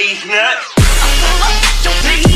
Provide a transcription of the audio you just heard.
these nuts.